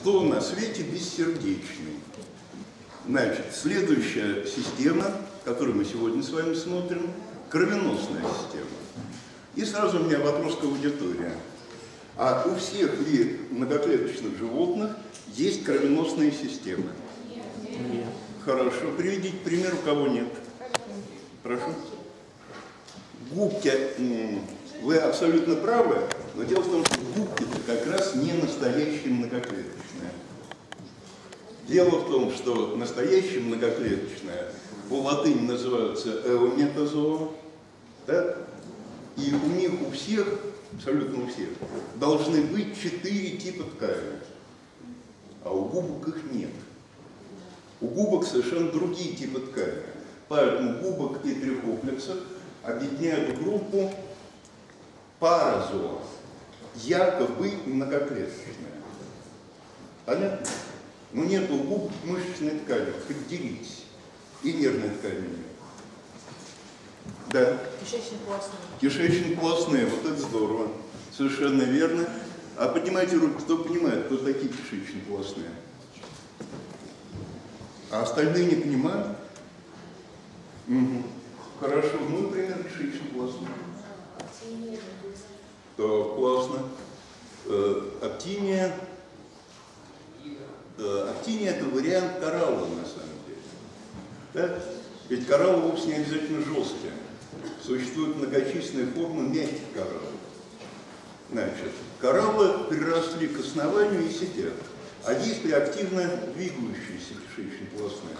Кто на свете бессердечный? Значит, следующая система, которую мы сегодня с вами смотрим, кровеносная система. И сразу у меня вопрос к аудитории. А у всех ли многоклеточных животных есть кровеносные системы? Нет. Хорошо. Приведите пример, у кого нет. Прошу. Губки, вы абсолютно правы, но дело в том, что губки как раз не настоящие многоклеточные. Дело в том, что настоящее многоклеточное по латыни называются эометазоа, да? и у них у всех, абсолютно у всех, должны быть четыре типа ткани, а у губок их нет. У губок совершенно другие типы ткани. Поэтому губок и трихоплексов объединяют в группу паразоа, якобы многоклеточная. Понятно? Но нет у губ мышечной ткани, хоть делитесь. И нервной ткани нет. Да. Кишечно-полостные. Кишечно-полостные, вот это здорово. Совершенно верно. А поднимайте руки, кто понимает, кто такие кишечно-полостные. А остальные не понимают? Мгм. Хорошо, ну, например, кишечно-полостные. Так, классно. Э, Актиния. Актиния это вариант коралла на самом деле. Да? Ведь кораллы вовсе не обязательно жесткие. Существуют многочисленные формы мягких кораллов. Значит, кораллы приросли к основанию и сидят. А есть и активно двигающиеся кишечно-полостные.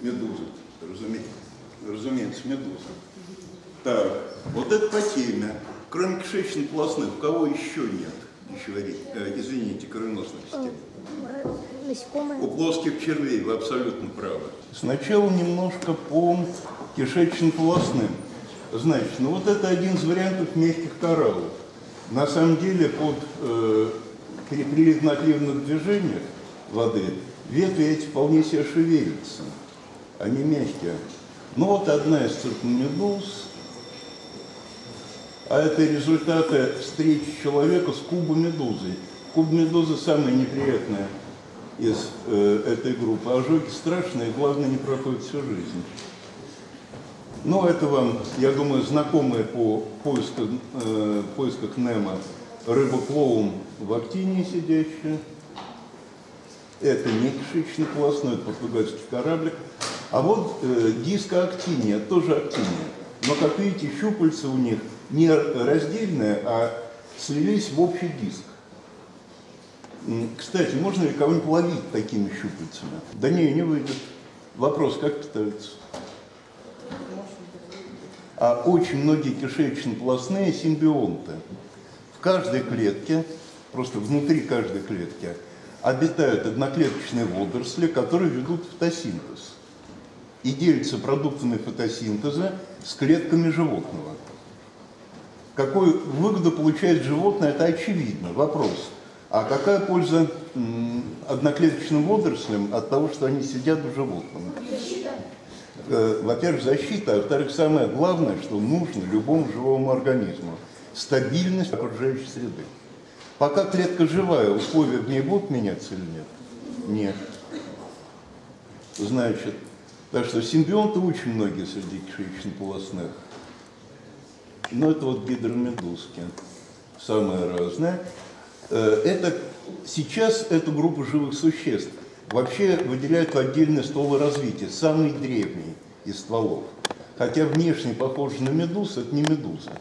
Медузы, разумеется, разумеется, медузы. Так, вот это по теме. Кроме кишечно-полостных, у кого еще нет? Еще, э, извините, кровеносных систем. Насекомые. У плоских червей вы абсолютно правы. Сначала немножко по кишечно-полостным. Значит, ну вот это один из вариантов мягких кораллов. На самом деле под э, при движениях воды ветви эти вполне себе шевелятся. Они мягкие. Ну вот одна из циркумедуз. А это результаты встречи человека с кубомедузой. Кубомедуза самая неприятная из э, этой группы. Ожоги страшные, главное, не проходят всю жизнь. Ну, это вам, я думаю, знакомые по поиску, э, поисках Немо рыба-клоун в актине сидящая. Это не кишечно-полостной, это португальский кораблик. А вот э, дискоактиния, тоже актиния. Но, как видите, щупальца у них не раздельные, а слились в общий диск. Кстати, можно ли кого-нибудь ловить такими щупальцами? Да не, не выйдет. Вопрос, как пытаются? А очень многие кишечно-полостные симбионты. В каждой клетке, просто внутри каждой клетки, обитают одноклеточные водоросли, которые ведут фотосинтез. И делятся продуктами фотосинтеза с клетками животного. Какую выгоду получает животное, это очевидно. Вопрос. А какая польза одноклеточным водорослям от того, что они сидят в животном? Э, Во-первых, защита, а во-вторых, самое главное, что нужно любому живому организму – стабильность окружающей среды. Пока клетка живая, условия в ней будут меняться или нет? Нет. Значит, так что симбионты очень многие среди кишечно-полостных. Но это вот гидромедузки, самое разное. Э, Это сейчас эту группу живых существ вообще выделяют в отдельные стволы развития, самый древний из стволов. Хотя внешне похожи на медуз, это не медуза,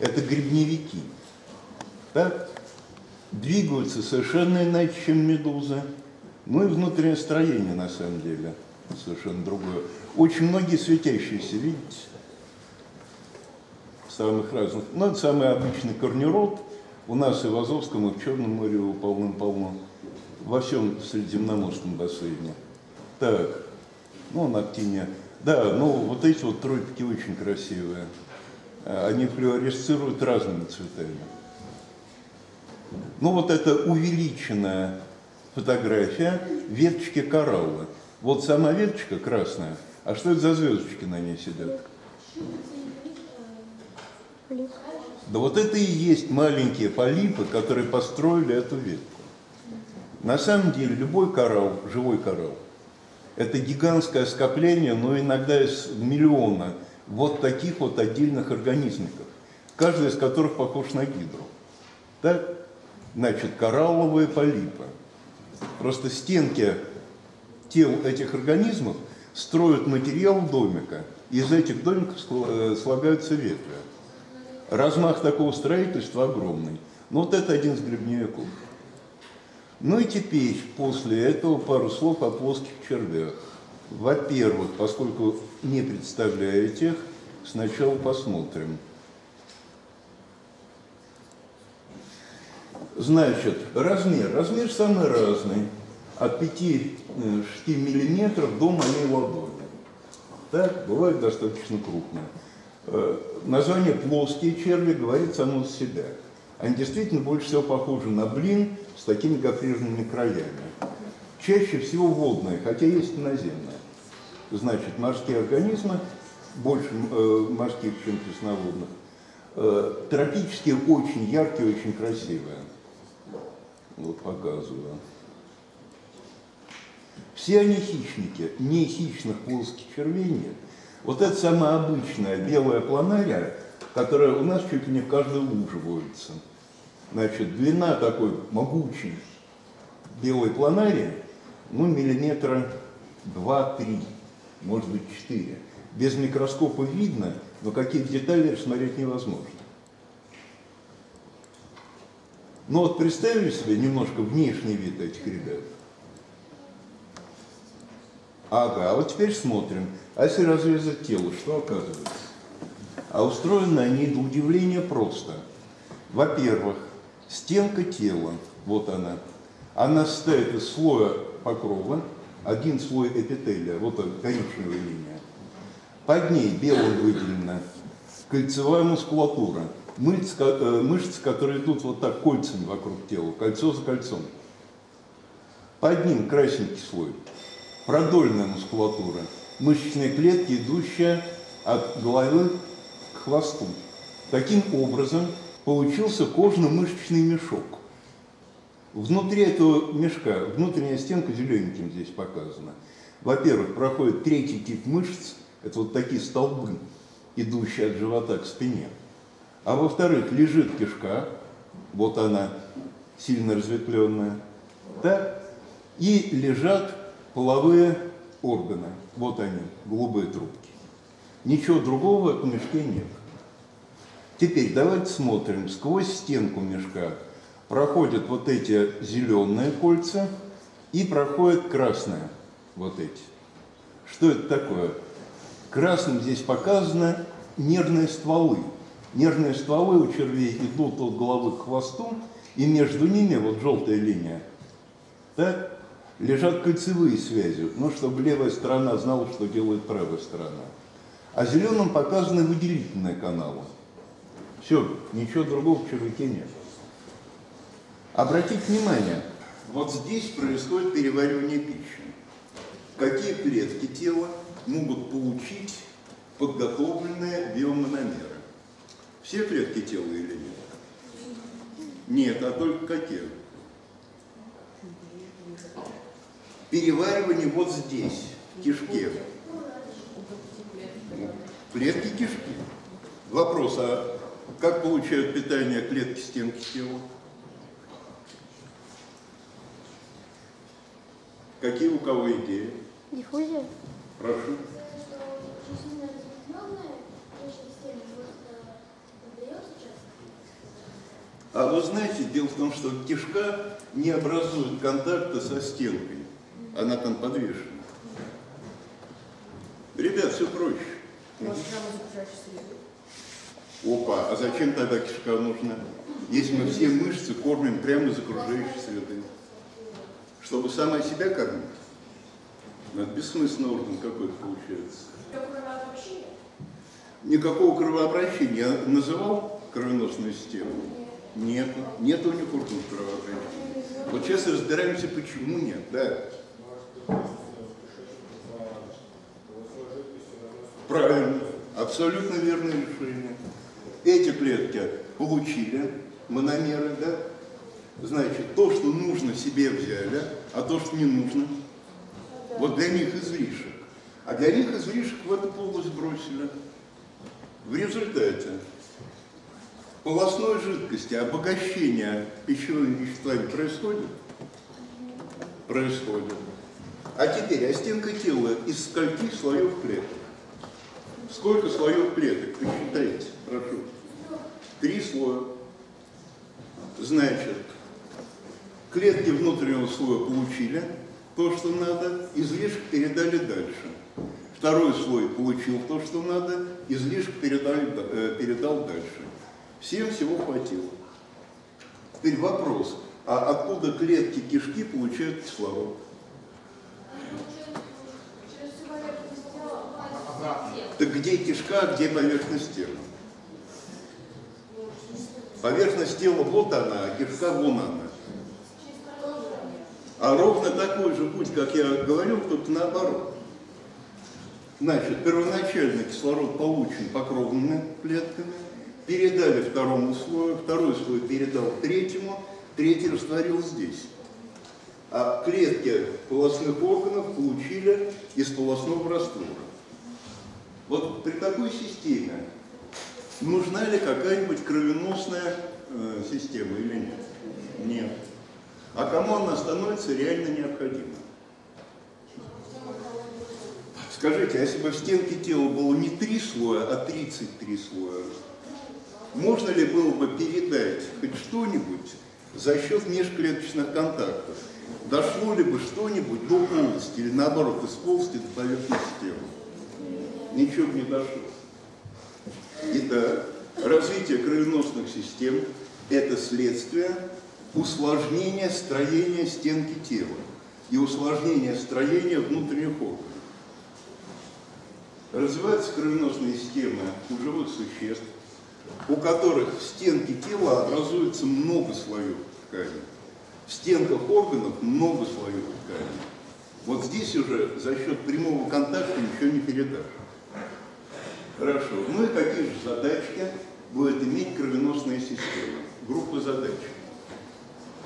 это грибневики. Так? Двигаются совершенно иначе, чем медузы. Ну и внутреннее строение, на самом деле, совершенно другое. Очень многие светящиеся, видите? самых разных. Ну, это самый обычный корнирод. У нас и в Азовском, и в Черном море его полным-полно. Во всем Средиземноморском бассейне. Так, ну, на актине. Да, ну, вот эти вот тройки очень красивые. А, Они флуоресцируют разными цветами. Ну, вот это увеличенная фотография веточки коралла. Вот сама веточка красная. А что это за звездочки на ней сидят? Да вот это и есть маленькие полипы, которые построили эту ветку. На самом деле любой коралл, живой коралл, это гигантское скопление, но иногда из миллиона вот таких вот отдельных организмиков, каждый из которых похож на гидру. Так? Значит, коралловые полипы. Просто стенки тел этих организмов строят материал домика. Из этих домиков э, слагаются ветви. Размах такого строительства огромный. Но вот это один из грибневиков. Ну и теперь, после этого, пару слов о плоских червях. Во-первых, поскольку не представляете их, сначала посмотрим. Значит, размер. Размер самый разный. От 5-6 миллиметров до моей ладони. Так, бывает достаточно крупные. Э, название «плоские черви» говорит само за себя. Они действительно больше всего похожи на блин с такими гофрированными краями. Чаще всего водные, хотя есть и наземные. Значит, морские организмы, больше э, морских, чем пресноводных, э, тропические очень яркие, очень красивые. Вот показываю. Все они хищники, не хищных плоских червей нет. Вот это самая обычная белая планария, которая у нас чуть ли не в каждой луже водится. Значит, длина такой могучей белой планарии, ну, миллиметра два-три, может быть, четыре. Без микроскопа видно, но какие детали рассмотреть невозможно. Но вот представили себе немножко внешний вид этих ребят. Ага, а вот теперь смотрим. А если разрезать тело, что оказывается? А устроены они до удивления просто. Во-первых, стенка тела, вот она, она состоит из слоя покрова, один слой эпителия, вот он, коричневая линия. Под ней белым выделена кольцевая мускулатура, э, мышцы, которые идут вот так кольцами вокруг тела, кольцо за кольцом. Под ним красненький слой, продольная мускулатура, мышечные клетки, идущие от головы к хвосту. Таким образом получился кожно-мышечный мешок. Внутри этого мешка, внутренняя стенка зелененьким здесь показана. Во-первых, проходит третий тип мышц, это вот такие столбы, идущие от живота к спине. А во-вторых, лежит кишка, вот она, сильно разветвленная, да, и лежат половые органы. Вот они, голубые трубки. Ничего другого в мешке нет. Теперь давайте смотрим. Сквозь стенку мешка проходят вот эти зеленые кольца и проходят красные вот эти. Что это такое? Красным здесь показано нервные стволы. Нервные стволы у червей идут от головы к хвосту, и между ними, вот желтая линия, так, лежат кольцевые связи, ну, чтобы левая сторона знала, что делает правая сторона. А зеленым показаны выделительные каналы. Все, ничего другого в червяке нет. Обратите внимание, вот здесь происходит переваривание пищи. Какие клетки тела могут получить подготовленные биомономеры? Все клетки тела или нет? Нет, а только какие? Переваривание вот здесь, в кишке. Клетки кишки. Вопрос, а как получают питание клетки стенки тела? Какие у кого идеи? Диффузия. Прошу. А вы знаете, дело в том, что кишка не образует контакта со стенкой она там подвешена. Ребят, все проще. Опа, а зачем тогда кишка нужна? Если мы все мышцы кормим прямо из окружающей среды. Чтобы сама себя кормить? Ну, это бессмысленный орган какой-то получается. Никакого кровообращения. Я называл кровеносную систему? Нет. Нет у них органов кровообращения. Вот сейчас разбираемся, почему нет. Да. Правильно, абсолютно верное решение. Эти клетки получили мономеры, да? Значит, то, что нужно, себе взяли, а то, что не нужно, вот для них излишек. А для них излишек в эту полость бросили. В результате полостной жидкости обогащение пищевыми веществами происходит? Происходит. А теперь, а стенка тела из скольких слоев клеток? Сколько слоев клеток? Посчитайте, прошу. Три слоя. Значит, клетки внутреннего слоя получили то, что надо, излишек передали дальше. Второй слой получил то, что надо, излишек передали, э, передал дальше. Всем всего хватило. Теперь вопрос, а откуда клетки кишки получают кислород? Так где кишка, где поверхность тела? Поверхность тела вот она, а кишка вон она. А ровно такой же путь, как я говорил, только наоборот. Значит, первоначально кислород получен покровными клетками, передали второму слою, второй слой передал третьему, третий растворил здесь. А клетки полостных органов получили из полостного раствора. Вот при такой системе нужна ли какая-нибудь кровеносная э, система или нет? Нет. А кому она становится реально необходима? Скажите, а если бы в стенке тела было не три слоя, а 33 слоя, можно ли было бы передать хоть что-нибудь за счет межклеточных контактов? Дошло ли бы что-нибудь до полости или наоборот из полости до поверхности тела? Ничего бы не дошло. Итак, развитие кровеносных систем – это следствие усложнения строения стенки тела и усложнения строения внутренних органов. Развиваются кровеносные системы у живых существ, у которых в стенке тела образуется много слоев ткани. В стенках органов много слоев ткани. Вот здесь уже за счет прямого контакта ничего не передашь. Хорошо. Ну и какие же задачки будет иметь кровеносная система? Группа задач.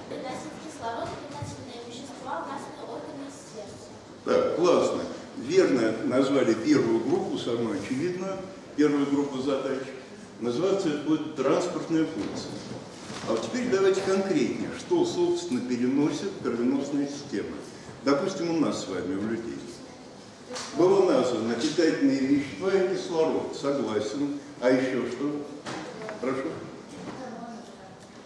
Приносить кислород, питательные вещества в разные органы сердца. Так, классно. Верно назвали первую группу, самую очевидную, первую группу задач. Называться это будет транспортная функция. А вот теперь давайте конкретнее, что, собственно, переносит кровеносная система. Допустим, у нас с вами, у людей. Было названо питательные вещества и кислород. Согласен. А еще что? Прошу.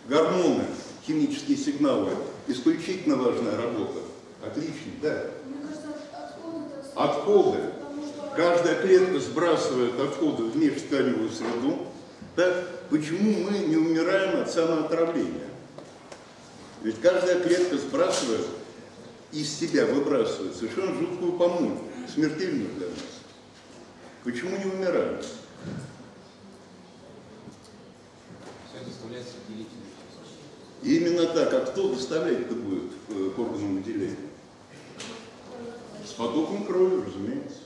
Гормоны, химические сигналы. Исключительно важная работа. Отлично, да. Отходы. Каждая клетка сбрасывает отходы в межтканевую среду. Так почему мы не умираем от самоотравления? Ведь каждая клетка сбрасывает из себя, выбрасывает совершенно жуткую помойку, смертельную для нас. Почему не умираем? Все доставляется именно так, а кто доставлять-то будет э, к органам выделения? С потоком крови, разумеется.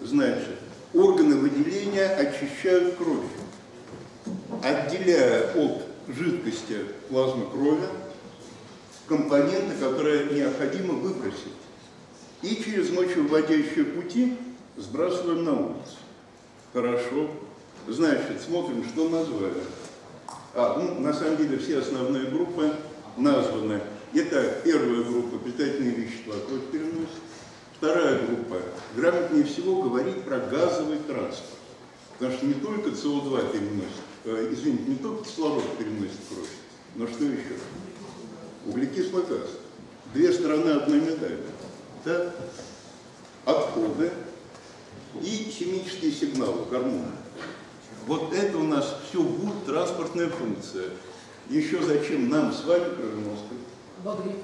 Значит, органы выделения очищают кровь, отделяя от жидкости плазмы крови компоненты, которые необходимо выбросить. И через мочевыводящие пути сбрасываем на улицу. Хорошо. Значит, смотрим, что назвали. А, ну, на самом деле все основные группы названы. Итак, первая группа – питательные вещества, кровь переносит. Вторая группа – грамотнее всего говорить про газовый транспорт. Потому что не только СО2 переносит, э, извините, не только кислород переносит кровь, но что еще? Углекислый газ. Две стороны одной медали. Да? Отходы и химические сигналы, гормоны. Вот это у нас все будет транспортная функция. Еще зачем нам с вами? Багрит.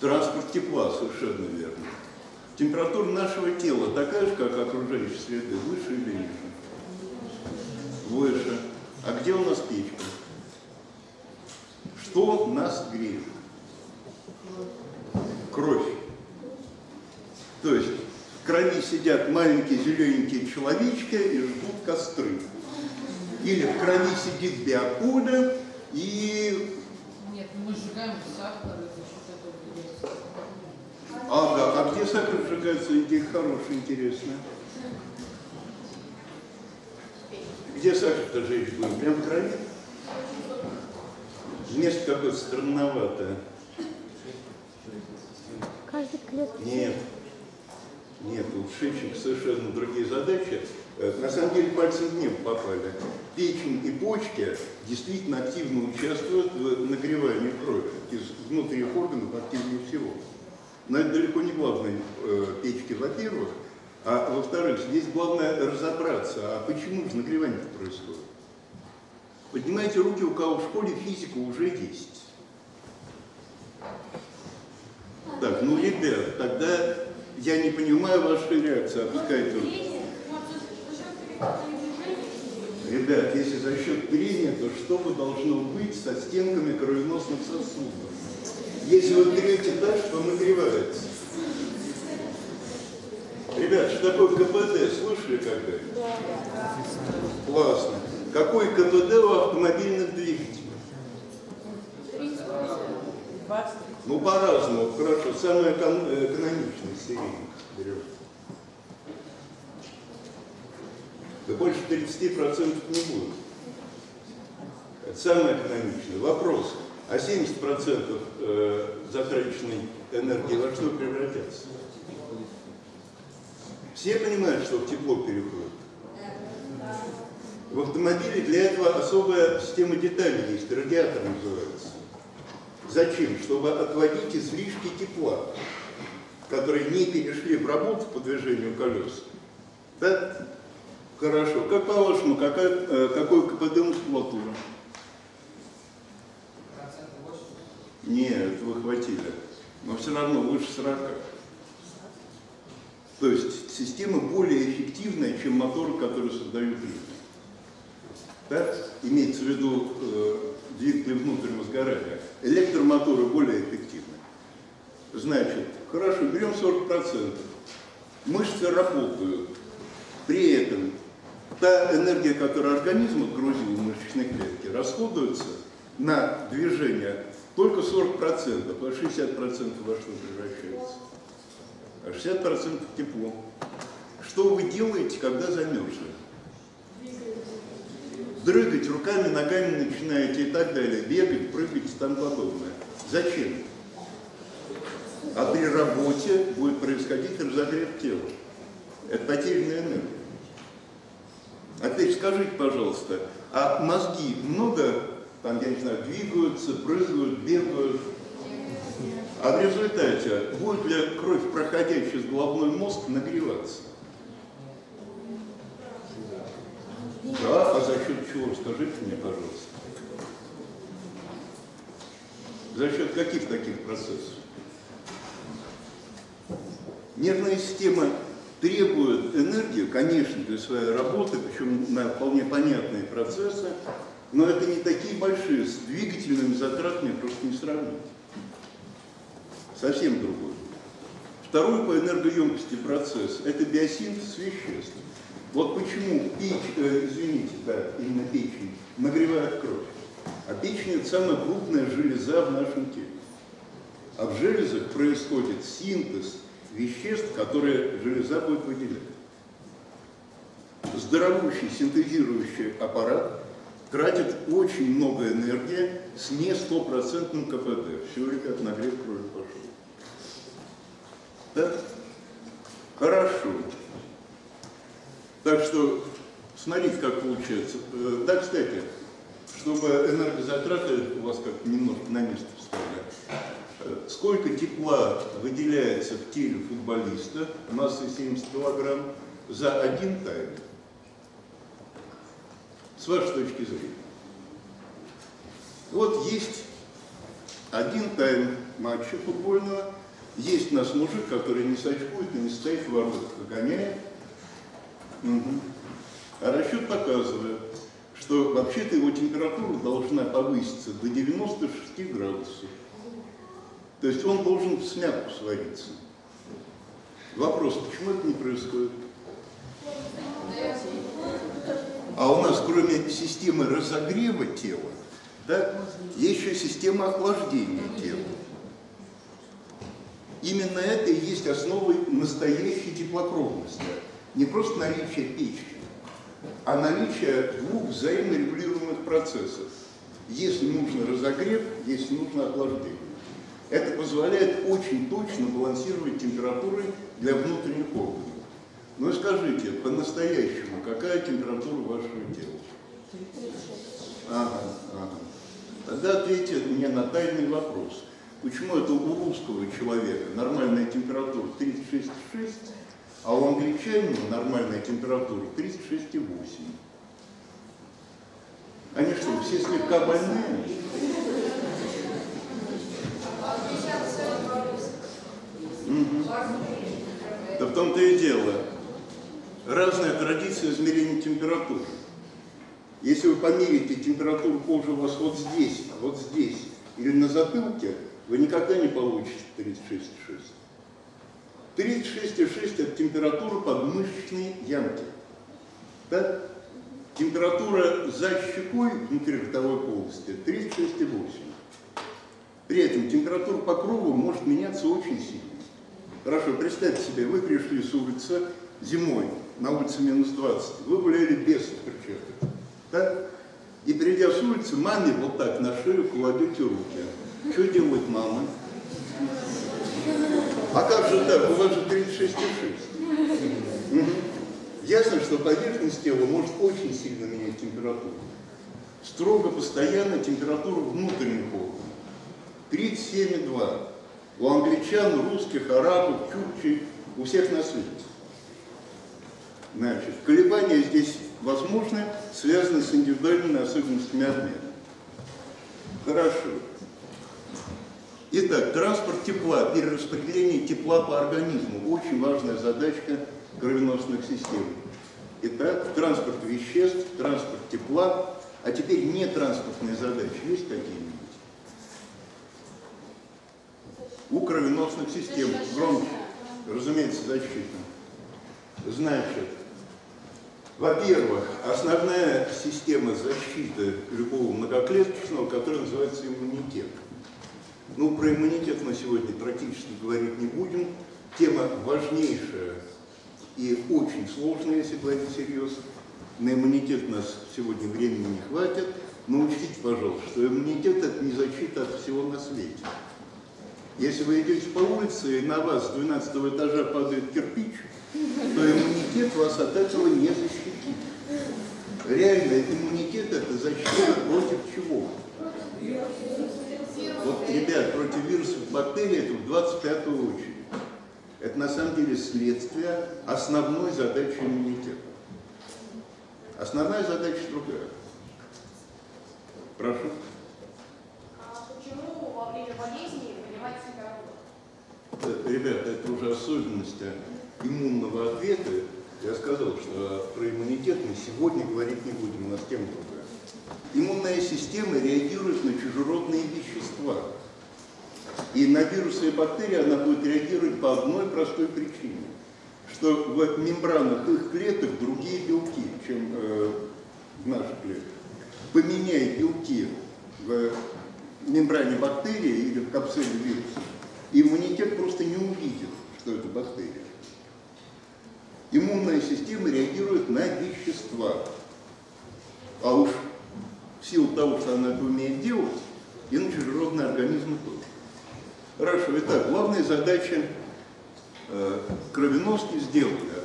Транспорт тепла, совершенно верно. Температура нашего тела такая же, как окружающей среды, выше или ниже? Выше. А где у нас печка? Что нас греет? Кровь. То есть в крови сидят маленькие зелененькие человечки и ждут костры. или в крови сидит биополе, и Нет, мы сжигаем сахар. Ага, сахар сжигается? Идея хорошая, интересная. Где сахар-то жечь будем? Прям в крови? Место какое-то странноватое. Каждой клетке. Нет. Нет, у кишечника совершенно другие задачи. Э, На самом деле пальцем в небо попали. Печень и почки действительно активно участвуют в нагревании крови. Из внутренних органов активнее всего. Но это далеко не главное э, печки, во-первых. А во-вторых, здесь главное разобраться, а почему же нагревание происходит. Поднимайте руки, у кого в школе физика уже есть. Так, ну, ребят, тогда я не понимаю вашей реакции. Опускайте руки. Ребят, если за счет трения, то что бы должно быть со стенками кровеносных сосудов? Если вы трете этаж, то нагревается. Ребят, что такое КПД? Слышали когда Классно. Какой КПД у автомобильных двигателей? 20 Ну, по-разному, хорошо. Самое экон- э, экономичное серийных берем. Да больше 30% не будет. Это самое экономичное. Вопрос. А 70% э, затраченной энергии во что превратятся? Все понимают, что в тепло переходит? В автомобиле для этого особая система деталей есть, радиатор называется. Зачем? Чтобы отводить излишки тепла, которые не перешли в работу по движению колес. Да? Хорошо. Как по-вашему, э, какой КПД мускулатуры? Нет, вы хватили. Но все равно выше 40. То есть система более эффективная, чем моторы, которые создают люди. Да? Имеется в виду э, двигатели внутреннего сгорания. Электромоторы более эффективны. Значит, хорошо, берем 40%. Мышцы работают. При этом та энергия, которую организм отгрузил в мышечные клетки, расходуется на движение только 40%, а 60% во что превращается? А 60% в тепло. Что вы делаете, когда замерзли? Дрыгать руками, ногами начинаете и так далее, бегать, прыгать и тому подобное. Зачем? А при работе будет происходить разогрев тела. Это потерянная энергия. Опять скажите, пожалуйста, а мозги много, там, я не знаю, двигаются, прыгают, бегают? А в результате будет ли кровь, проходящая через головной мозг, нагреваться? Да, а за счет чего? Скажите мне, пожалуйста. За счет каких таких процессов? Нервная система требует энергию, конечно, для своей работы, причем на вполне понятные процессы, но это не такие большие, с двигательными затратами просто не сравнить. Совсем другой. Второй по энергоемкости процесс – это биосинтез веществ. Вот почему печь, э, извините, да, именно печень нагревает кровь. А печень – это самая крупная железа в нашем теле. А в железах происходит синтез веществ, которые железа будет выделять. Здоровущий синтезирующий аппарат тратит очень много энергии с не стопроцентным КПД. Все, ребят, нагрев крови пошел. Да? Хорошо. Так что, смотрите, как получается. Э, Да, кстати, чтобы энергозатраты у вас как немножко на место встали. Э, Сколько тепла выделяется в теле футболиста массой 70 килограмм за один тайм? С вашей точки зрения. Вот есть один тайм матча футбольного, есть у нас мужик, который не сачкует и не стоит в воротах, а гоняет. Мгм. А расчет показывает, что вообще-то его температура должна повыситься до 96 градусов. То есть он должен в смятку свариться. Вопрос, почему это не происходит? А у нас кроме системы разогрева тела, да, есть еще система охлаждения тела. Именно это и есть основой настоящей теплокровности. Не просто наличие печки, а наличие двух взаиморегулируемых процессов. Если нужно разогрев, если нужно охлаждение. Это позволяет очень точно балансировать температуры для внутренних органов. Ну скажите, по-настоящему, какая температура вашего тела? Ага, ага. Тогда ответьте мне на тайный вопрос. Почему это у русского человека нормальная температура 36,6, а у англичанина нормальная температура 36,8? Они что, все слегка больные? Да в том-то и дело. Разная традиция измерения температуры. Если вы померите температуру кожи у вас вот здесь, вот здесь или на затылке, вы никогда не получите 36,6. 36,6 это температура подмышечной ямки. Да? Температура за щекой внутри ротовой полости 36,8. При этом температура покрова может меняться очень сильно. Хорошо, представьте себе, вы пришли с улицы зимой, на улице минус 20, вы гуляли без перчаток, да? И придя с улицы, маме вот так на шею кладете руки. Что делает мама? А как же так? У вас же 36,6. Мгм. Ясно, что поверхность тела может очень сильно менять температуру. Строго постоянно температура внутренних органов. 37,2. У англичан, русских, арабов, чукчей, у всех на свете. Значит, колебания здесь возможны, связаны с индивидуальными особенностями обмена. Хорошо. Итак, транспорт тепла, перераспределение тепла по организму. Очень важная задачка кровеносных систем. Итак, транспорт веществ, транспорт тепла. А теперь не транспортные задачи. Есть какие-нибудь? У кровеносных систем. Громче. Разумеется, защита. Значит, во-первых, основная система защиты любого многоклеточного, которая называется иммунитет. Ну, про иммунитет мы сегодня практически говорить не будем. Тема важнейшая и очень сложная, если говорить серьезно. На иммунитет у нас сегодня времени не хватит. Но учтите, пожалуйста, что иммунитет – это не защита от всего на свете. Если вы идете по улице и на вас с 12 этажа падает кирпич, то иммунитет вас от этого не защитит. Реально, иммунитет – это защита против чего? Вот, ребят, против вирусов бактерий это в 25 очередь. Это на самом деле следствие основной задачи иммунитета. Основная задача другая. Прошу. А почему во время болезни поднимается температура? Э, Ребята, это уже особенности иммунного ответа. Я сказал, что про иммунитет мы сегодня говорить не будем, у нас тема другая. Иммунная система реагирует на чужеродные вещества. И на вирусы и бактерии она будет реагировать по одной простой причине, что в мембранах их клеток другие белки, чем э, в наших клетках. Поменяя белки в мембране бактерии или в капсуле вируса, иммунитет просто не увидит, что это бактерия. Иммунная система реагирует на вещества. А уж в силу того, что она это умеет делать, и на чужеродные организмы тоже. Хорошо, итак, главная задача э, кровеноски сделали.